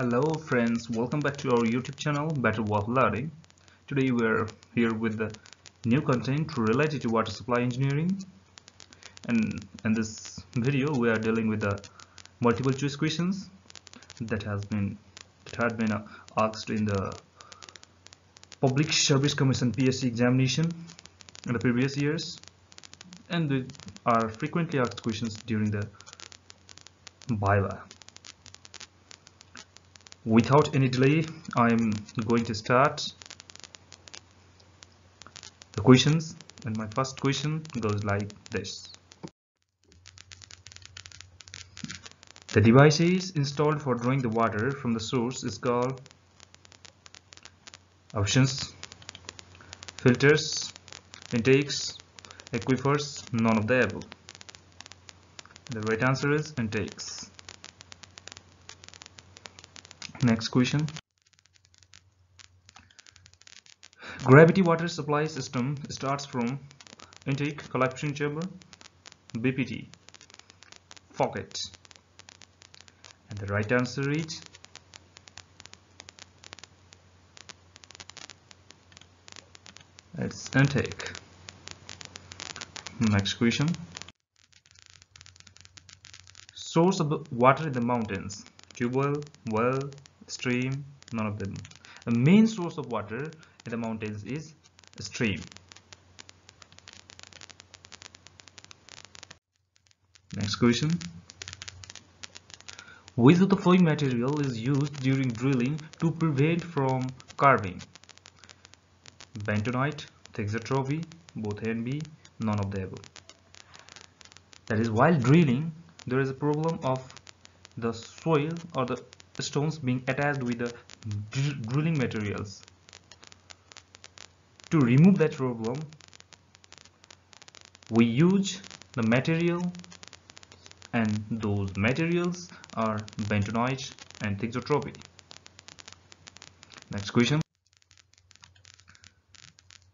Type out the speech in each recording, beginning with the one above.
Hello friends, welcome back to our YouTube channel Better of Learning. Today we are here with the new content related to water supply engineering. And in this video we are dealing with the multiple choice questions that has been that had been uh, asked in the Public Service Commission PSC examination in the previous years. And they are frequently asked questions during the Viva without any delay I'm going to start the questions. And my first question goes like this. The device is installed for drawing the water from the source. Is called options filters intakes aquifers none of the above. The right answer is intakes next question. Gravity water supply system starts from intake collection chamber BPT pocket. And the right answer is it's intake. Next question. Source of water in the mountains. Tube well well stream none of them. The main source of water in the mountains is stream. Next question. Which of the following material is used during drilling to prevent from carving. Bentonite thixotropy both A and B none of the above. That is while drilling there is a problem of the soil or the stones being attached with the drilling materials. To remove that problem, we use the material and those materials are bentonite and thixotropy. Next question.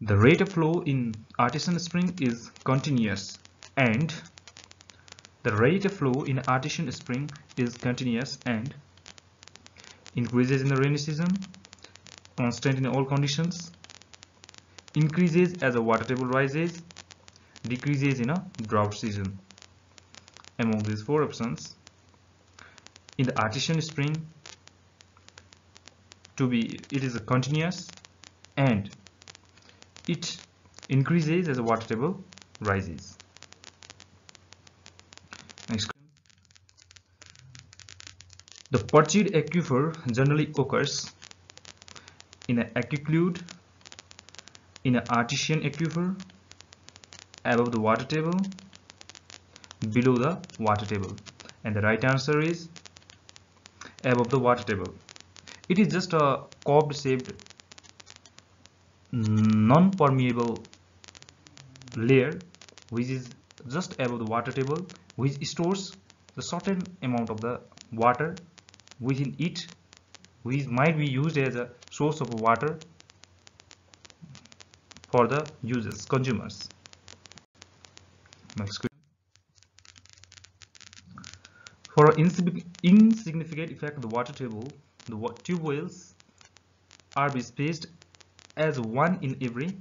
The rate of flow in artesian spring is continuous and the rate of flow in artesian spring is continuous and increases in the rainy season constant in all conditions increases as the water table rises decreases in a drought season. Among these four options in the artesian spring to be it is a continuous and it increases as the water table rises next the perched aquifer generally occurs in an aquiclude, in an artesian aquifer, above the water table, below the water table. And the right answer is above the water table. It is just a curved shaped non-permeable layer which is just above the water table which stores the certain amount of the water within it which might be used as a source of water for the users consumers. Next for an insignificant effect of the water table the tube wells are spaced as one in every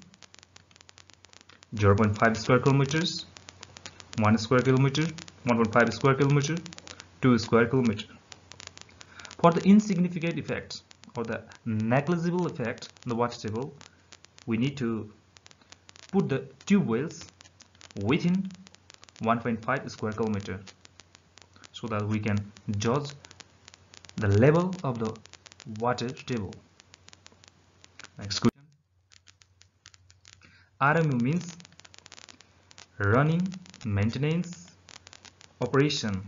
0.5 square kilometers 1 square kilometer 1.5 square kilometer 2 square kilometer for the insignificant effect or the negligible effect on the water table, we need to put the tube wells within 1.5 square kilometer so that we can judge the level of the water table. Next question. RMU means running, maintenance, operation.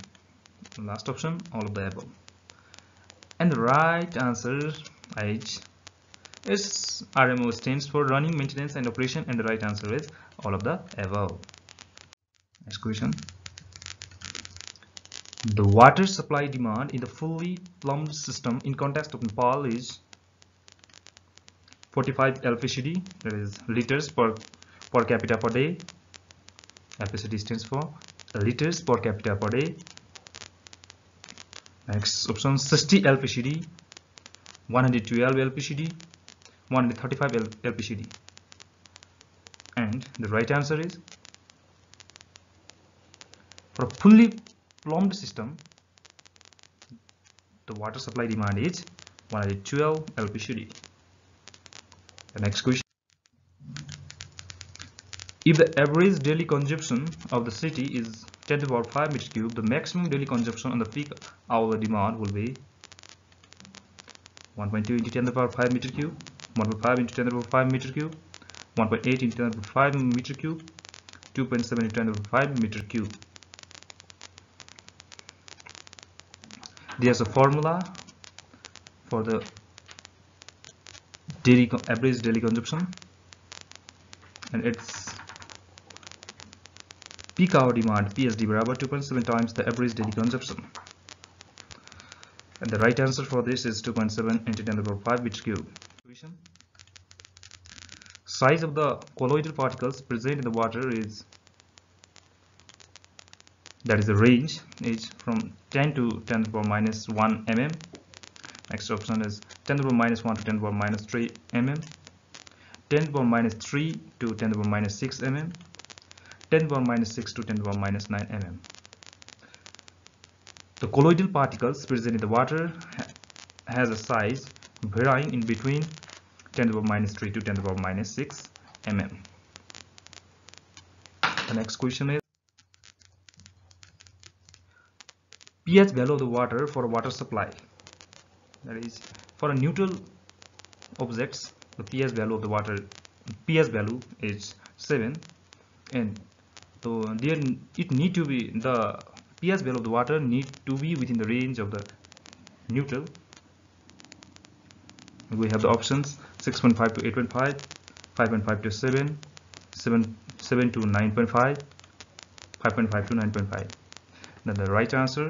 Last option, all of the above and the right answer is RMO stands for running maintenance and operation and the right answer is all of the above. Next question. The water supply demand in the fully plumbed system in context of Nepal is 45 LPCD that is liters per per capita per day. LPCD stands for liters per capita per day next option 60 LPCD 112 LPCD 135 LPCD and the right answer is for a fully plumbed system the water supply demand is 112 LPCD the next question. If the average daily consumption of the city is 10 to the power 5 meter cube, the maximum daily consumption on the peak hour demand will be 1.2 into 10 to the power 5 meter cube, 1.5 into 10 to the power 5 meter cube, 1.8 into 10 to the power 5 meter cube, 2.7 into 10 to the power 5 meter cube. There's a formula for the daily average daily consumption and it's peak hour demand PSD barabar 2.7 times the average daily consumption. And the right answer for this is 2.7 into 10 to the power 5 meter cube size of the colloidal particles present in the water is that is the range is from 10 to 10 to the power minus 1 mm. Next option is 10 to the power minus 1 to 10 to the power minus 3 mm. 10 to the power minus 3 to 10 to the power minus 6 mm 10 to power minus 6 to 10 to power minus 9 mm. The colloidal particles present in the water ha has a size varying in between 10 to power minus 3 to 10 to power minus 6 mm. The next question is pH value of the water for water supply. That is for a neutral objects the pH value of the water pH value is 7 and so there it need to be the pH value of the water need to be within the range of the neutral. We have the options 6.5 to 8.5 5.5 to 7 7 7 to 9.5 5.5 to 9.5 then the right answer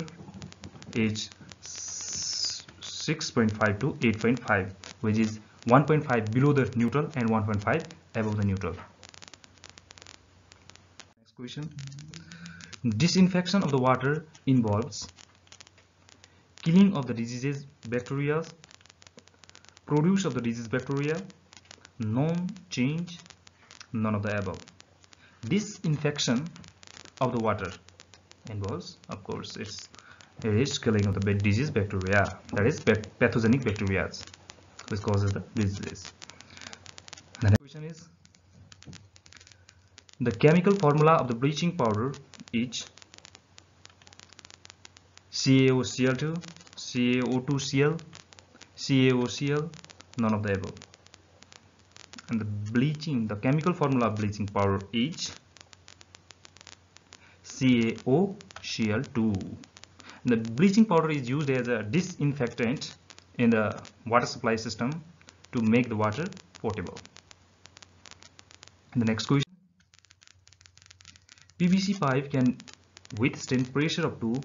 is 6.5 to 8.5 which is 1.5 below the neutral and 1.5 above the neutral question disinfection of the water involves killing of the diseases bacteria produce of the disease bacteria non change none of the above. Disinfection of the water involves of course it's it is killing of the disease bacteria that is pathogenic bacteria which causes the disease. The next question is the chemical formula of the bleaching powder is CaOCl2, CaO2Cl, CaOCl, none of the above. And the bleaching, the chemical formula of bleaching powder is CaOCl2. The bleaching powder is used as a disinfectant in the water supply system to make the water potable. And the next question PVC pipe can withstand pressure up to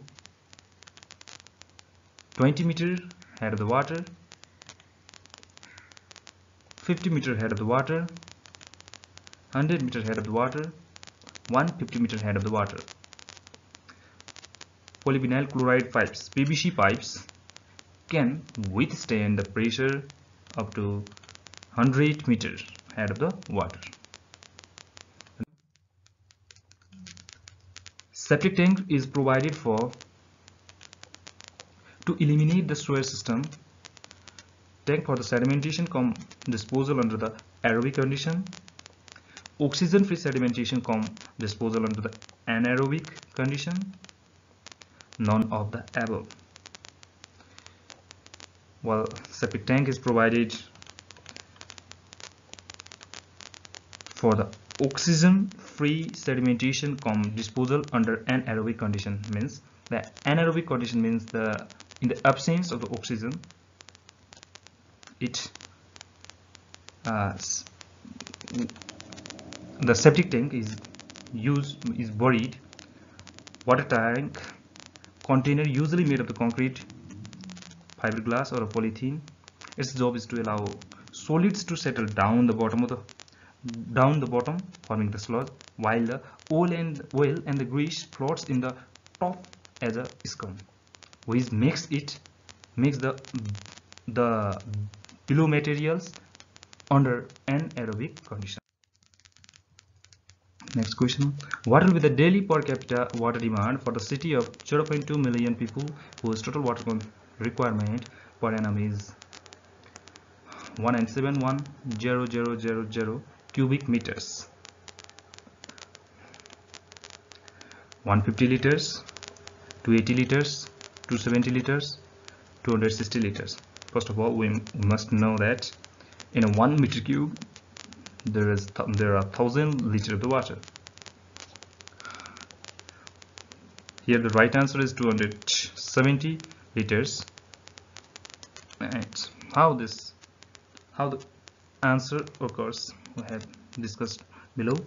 20 meter head of the water 50 meter head of the water 100 meter head of the water 150 meter head of the water. Polyvinyl chloride pipes PVC pipes can withstand the pressure up to 100 meter head of the water septic tank is provided for to eliminate the sewer system tank for the sedimentation come disposal under the aerobic condition oxygen free sedimentation come disposal under the anaerobic condition none of the above. While septic tank is provided for the oxygen free sedimentation cum disposal under anaerobic condition means the anaerobic condition means the in the absence of the oxygen it uh, the septic tank is used is buried. Water tank container usually made of the concrete fiberglass or a polythene. Its job is to allow solids to settle down the bottom of the down the bottom forming the sludge while the oil and oil and the grease floats in the top as a scum which makes it makes the the below materials under anaerobic condition. Next question. What will be the daily per capita water demand for the city of 0.2 million people whose total water requirement per annum is 1971000 cubic meters. 150 liters 280 liters 270 liters 260 liters. First of all we must know that in a 1 meter cube there is th there are 1000 liters of the water. Here the right answer is 270 liters. And how this how the answer occurs we have discussed below.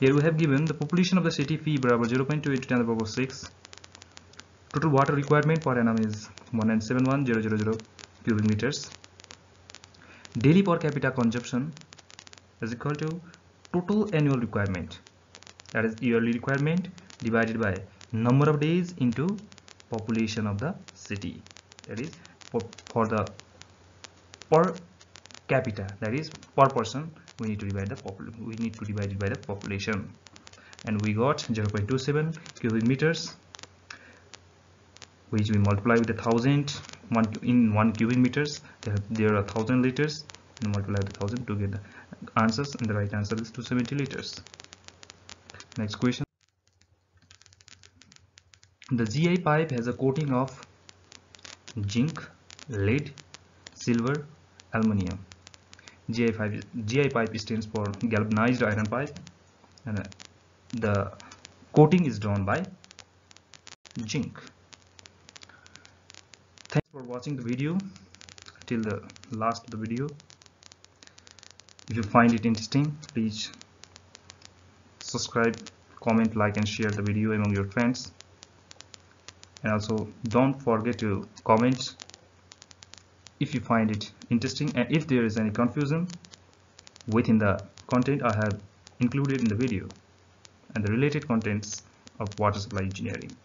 Here we have given the population of the city phi barabar 0.28 to 10 to the power 6 total water requirement per annum is 1971000 cubic meters. Daily per capita consumption is equal to total annual requirement. That is yearly requirement divided by number of days into population of the city. That is for, for the per capita that is per person we need to divide the we need to divide it by the population. And we got 0.27 cubic meters which we multiply with a thousand one in one cubic meters there, there are thousand liters and multiply with thousand to get the answers and the right answer is 270 liters. Next question. The GI pipe has a coating of zinc lead silver aluminium GI pipe, GI pipe stands for galvanized iron pipe and uh, the coating is done by zinc. Thanks for watching the video till the last of the video. If you find it interesting, please subscribe, comment, like and share the video among your friends. And also don't forget to comment if you find it interesting and if there is any confusion within the content I have included in the video and the related contents of water supply engineering.